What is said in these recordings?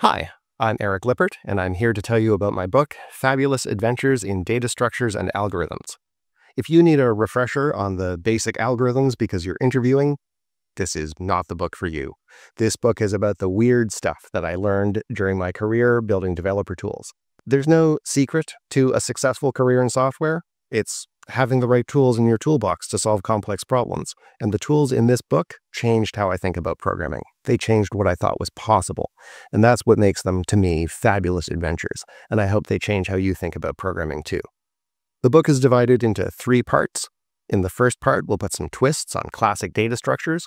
Hi, I'm Eric Lippert, and I'm here to tell you about my book, Fabulous Adventures in Data Structures and Algorithms. If you need a refresher on the basic algorithms because you're interviewing, this is not the book for you. This book is about the weird stuff that I learned during my career building developer tools. There's no secret to a successful career in software. It's having the right tools in your toolbox to solve complex problems. And the tools in this book changed how I think about programming. They changed what I thought was possible. And that's what makes them, to me, fabulous adventures. And I hope they change how you think about programming too. The book is divided into three parts. In the first part, we'll put some twists on classic data structures.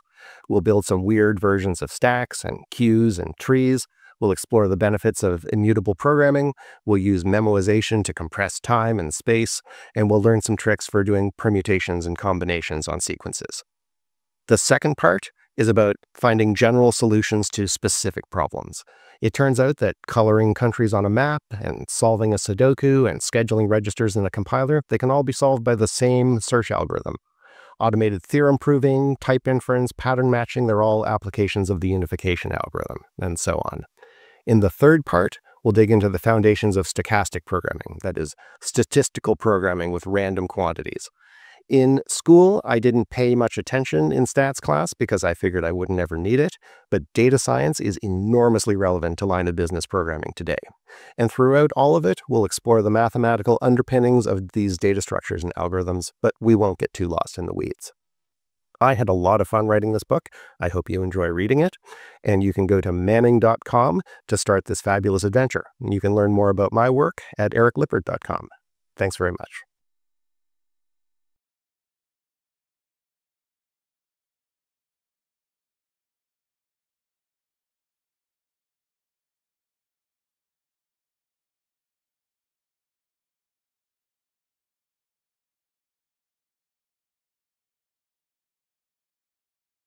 We'll build some weird versions of stacks and queues and trees. We'll explore the benefits of immutable programming. We'll use memoization to compress time and space. And we'll learn some tricks for doing permutations and combinations on sequences. The second part is about finding general solutions to specific problems. It turns out that coloring countries on a map and solving a Sudoku and scheduling registers in a compiler, they can all be solved by the same search algorithm. Automated theorem proving, type inference, pattern matching, they're all applications of the unification algorithm, and so on. In the third part, we'll dig into the foundations of stochastic programming, that is, statistical programming with random quantities. In school, I didn't pay much attention in stats class because I figured I wouldn't ever need it, but data science is enormously relevant to line of business programming today. And throughout all of it, we'll explore the mathematical underpinnings of these data structures and algorithms, but we won't get too lost in the weeds. I had a lot of fun writing this book. I hope you enjoy reading it. And you can go to manning.com to start this fabulous adventure. You can learn more about my work at ericlippert.com. Thanks very much.